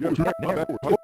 Yes,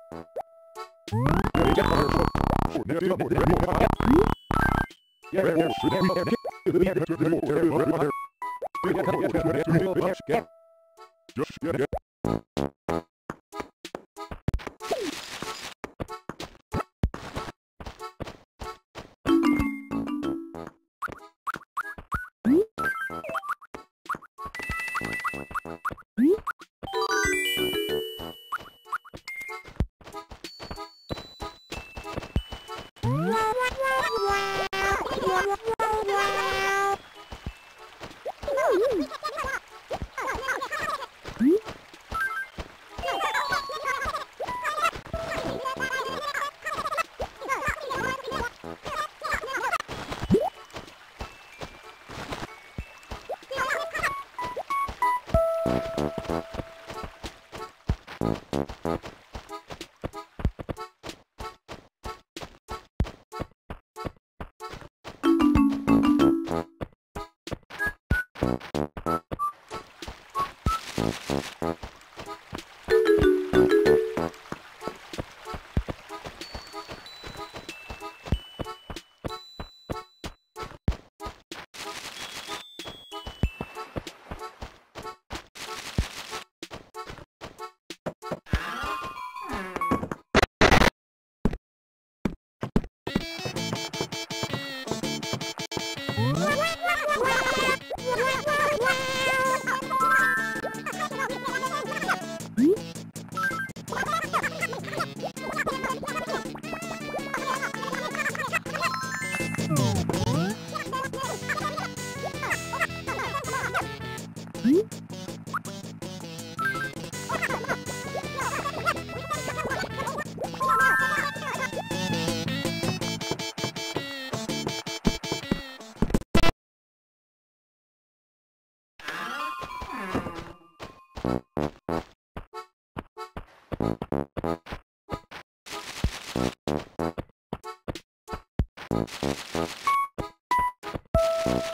Thank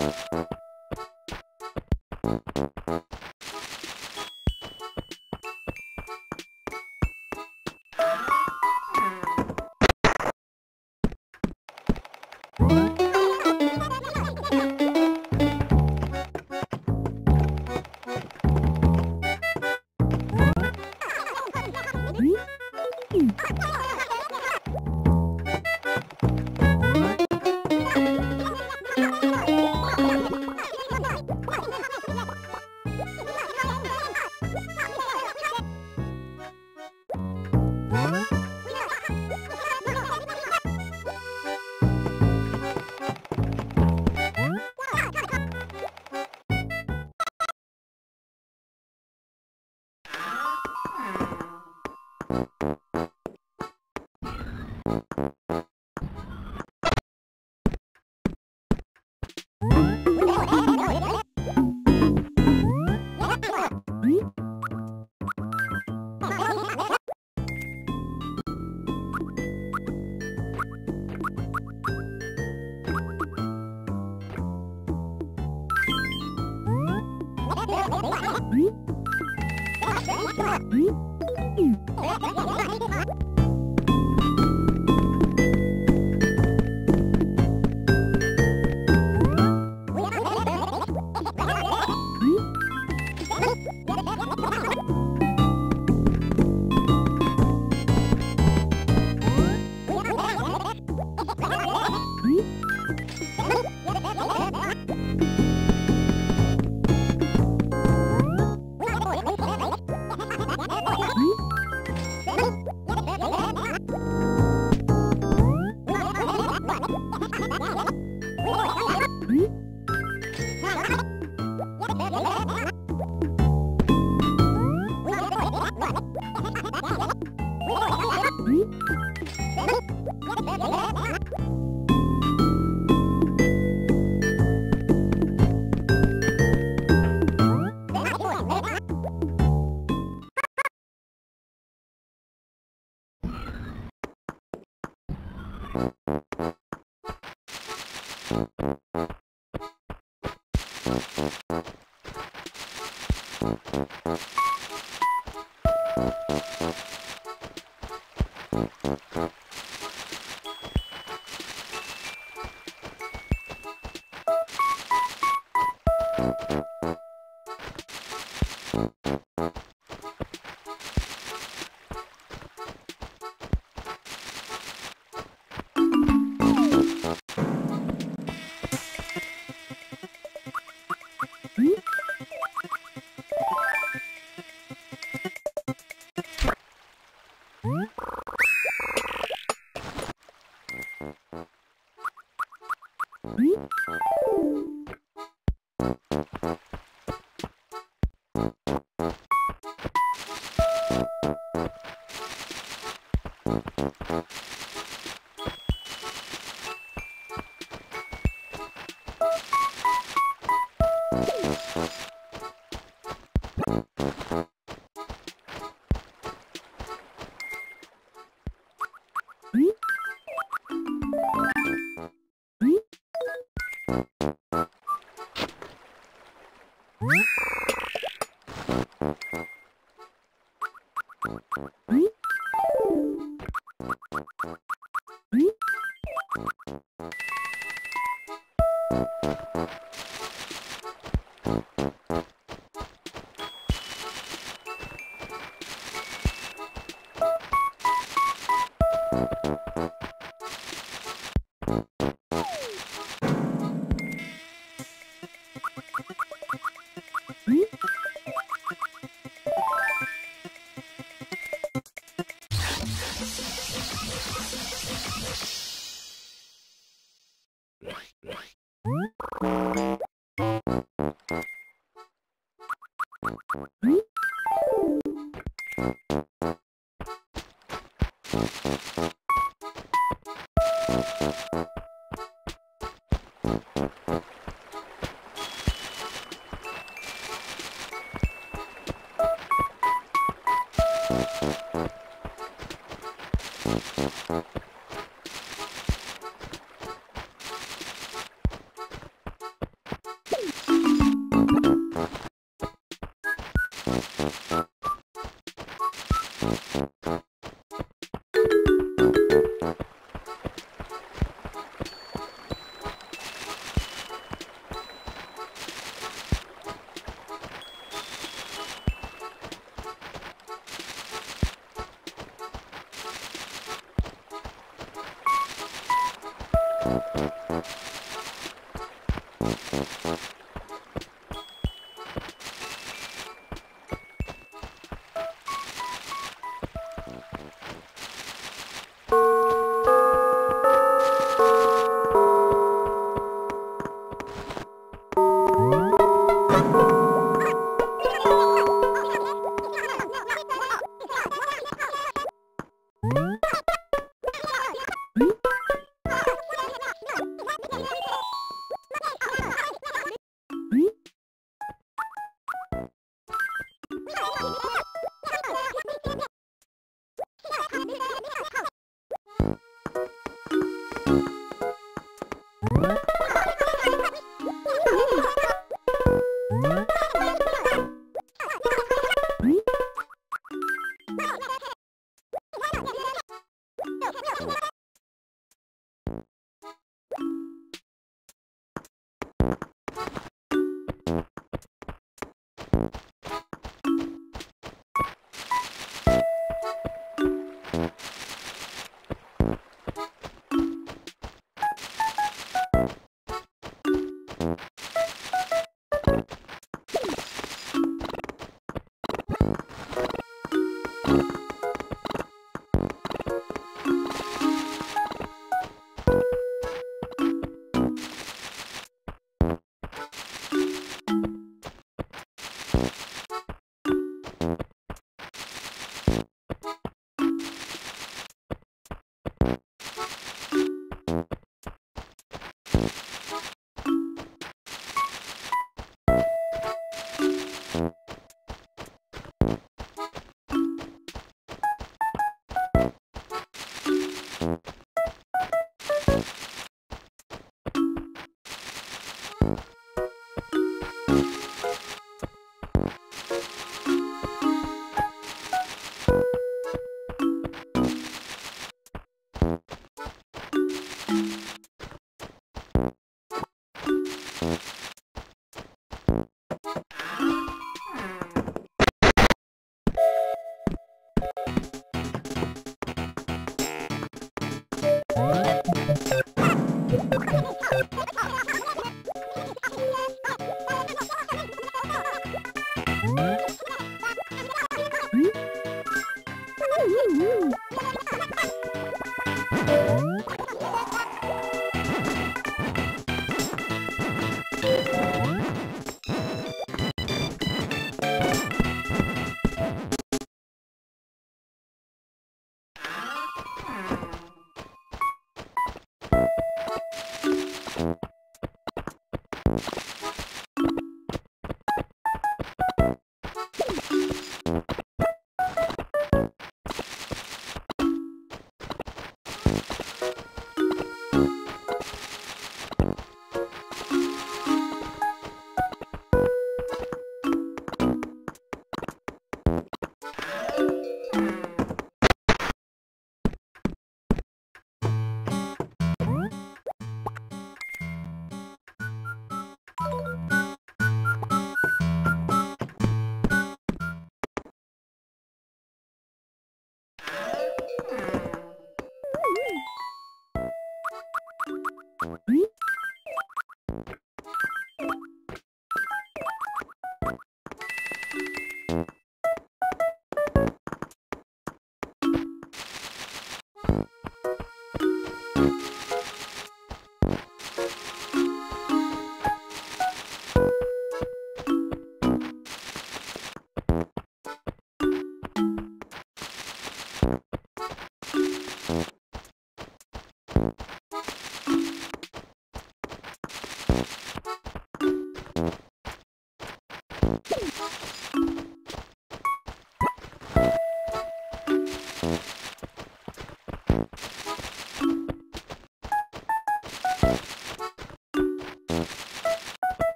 you. ¡Corre!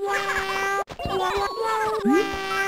wow, wow, wow, wow.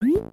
Thank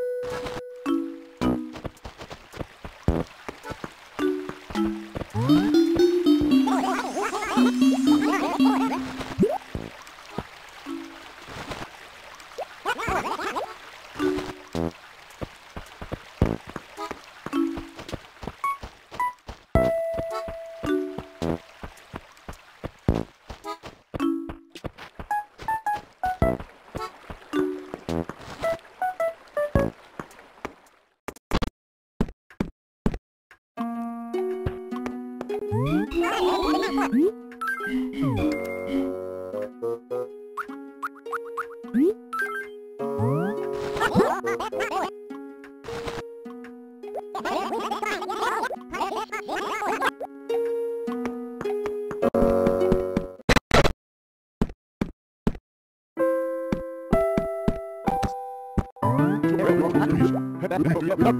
lấp lấp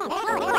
Oh,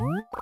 you